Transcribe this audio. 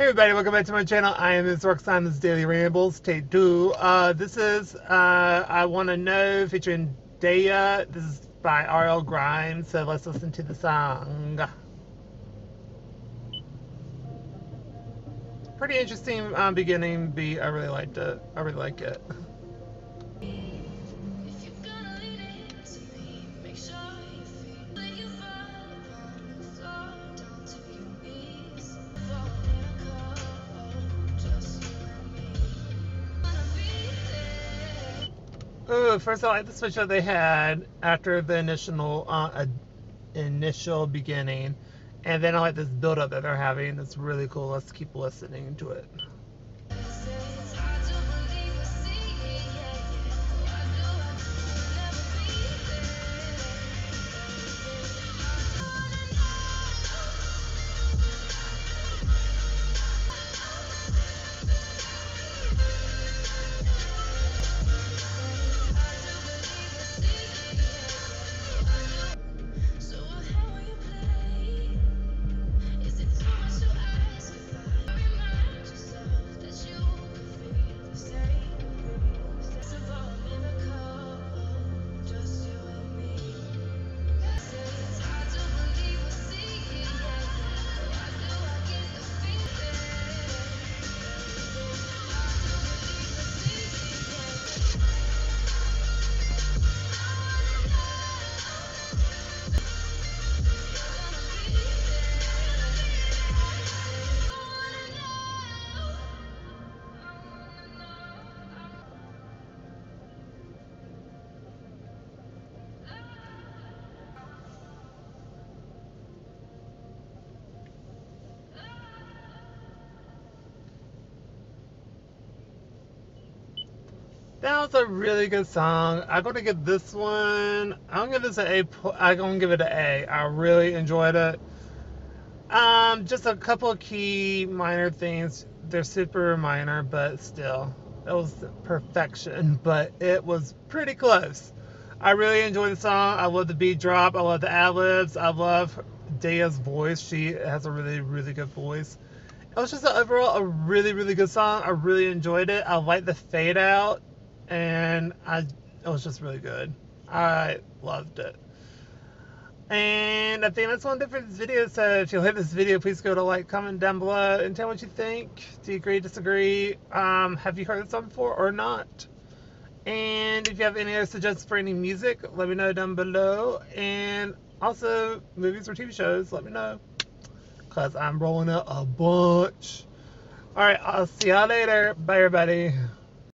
Hey everybody, welcome back to my channel. I am Ms. Roxana's Daily Rambles, take two. Uh, this is uh, I Wanna Know featuring Daya. This is by R.L. Grimes, so let's listen to the song. Pretty interesting um, beginning beat. I really liked it. I really like it. Ooh, first of all, I like the switch that they had after the initial uh, initial beginning, and then I like this build up that they're having. It's really cool. Let's keep listening to it. That was a really good song. I'm gonna give this one. I'm gonna give this an A. I'm gonna give it an A. I really enjoyed it. Um, just a couple key minor things. They're super minor, but still, it was perfection. But it was pretty close. I really enjoyed the song. I love the beat drop. I love the ad libs. I love Daya's voice. She has a really, really good voice. It was just an overall a really, really good song. I really enjoyed it. I like the fade out and I it was just really good. I loved it. And I think that's one different video. So if you like this video, please go to like, comment down below, and tell me what you think. Do you agree, disagree? Um, have you heard this song before or not? And if you have any other suggestions for any music, let me know down below. And also, movies or TV shows, let me know. Because I'm rolling out a bunch. Alright, I'll see y'all later. Bye, everybody.